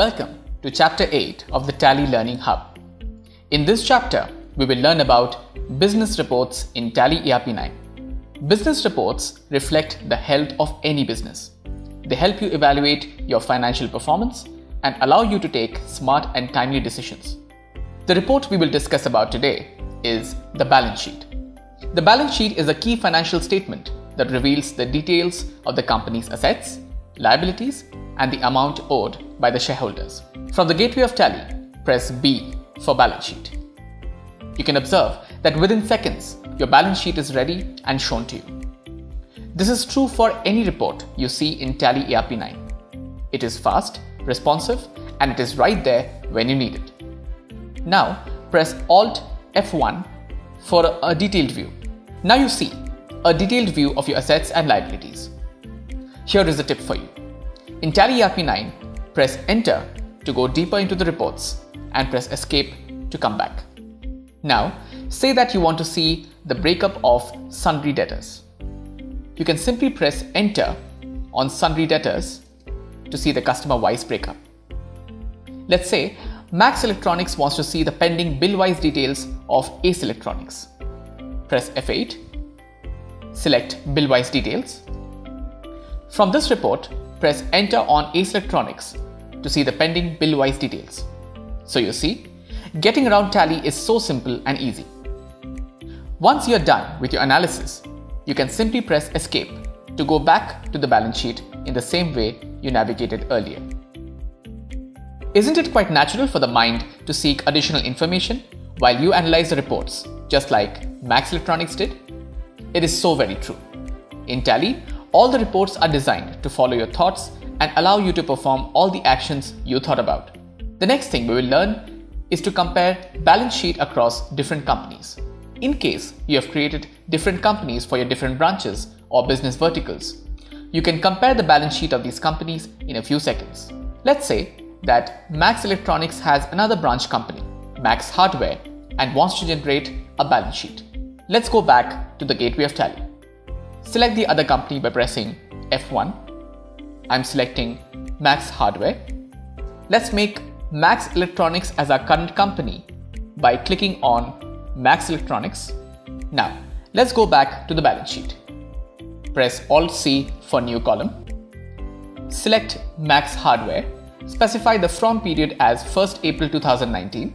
Welcome to Chapter 8 of the Tally Learning Hub. In this chapter, we will learn about business reports in Tally ERP 9. Business reports reflect the health of any business. They help you evaluate your financial performance and allow you to take smart and timely decisions. The report we will discuss about today is the balance sheet. The balance sheet is a key financial statement that reveals the details of the company's assets, liabilities, and the amount owed by the shareholders. From the gateway of Tally, press B for balance sheet. You can observe that within seconds, your balance sheet is ready and shown to you. This is true for any report you see in Tally ERP9. It is fast, responsive, and it is right there when you need it. Now, press Alt F1 for a detailed view. Now you see a detailed view of your assets and liabilities. Here is a tip for you. In Tally ERP9, press Enter to go deeper into the reports and press Escape to come back. Now, say that you want to see the breakup of sundry debtors. You can simply press Enter on sundry debtors to see the customer-wise breakup. Let's say Max Electronics wants to see the pending bill-wise details of Ace Electronics. Press F8, select bill-wise details. From this report, press Enter on Ace Electronics to see the pending bill-wise details. So you see, getting around Tally is so simple and easy. Once you're done with your analysis, you can simply press Escape to go back to the balance sheet in the same way you navigated earlier. Isn't it quite natural for the mind to seek additional information while you analyze the reports, just like Max Electronics did? It is so very true. In Tally, all the reports are designed to follow your thoughts and allow you to perform all the actions you thought about. The next thing we will learn is to compare balance sheet across different companies. In case you have created different companies for your different branches or business verticals, you can compare the balance sheet of these companies in a few seconds. Let's say that Max Electronics has another branch company, Max Hardware, and wants to generate a balance sheet. Let's go back to the gateway of Tally. Select the other company by pressing F1. I'm selecting Max Hardware. Let's make Max Electronics as our current company by clicking on Max Electronics. Now, let's go back to the balance sheet. Press Alt C for new column. Select Max Hardware. Specify the from period as 1st April 2019.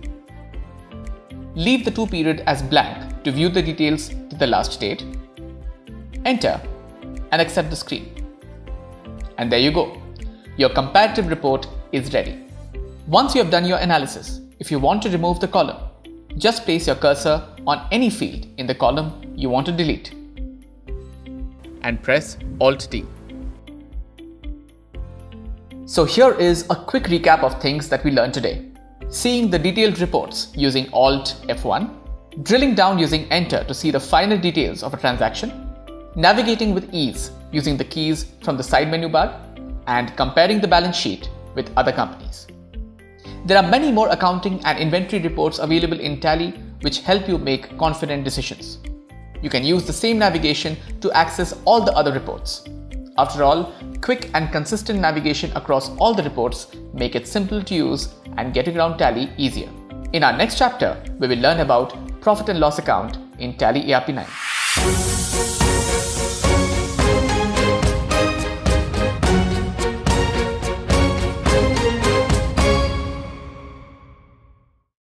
Leave the to period as blank to view the details to the last date. Enter and accept the screen. And there you go. Your comparative report is ready. Once you have done your analysis, if you want to remove the column, just place your cursor on any field in the column you want to delete and press Alt D. So here is a quick recap of things that we learned today. Seeing the detailed reports using Alt F1, drilling down using Enter to see the final details of a transaction, navigating with ease using the keys from the side menu bar, and comparing the balance sheet with other companies. There are many more accounting and inventory reports available in Tally which help you make confident decisions. You can use the same navigation to access all the other reports. After all, quick and consistent navigation across all the reports make it simple to use and getting around Tally easier. In our next chapter, we will learn about profit and loss account in Tally ERP 9.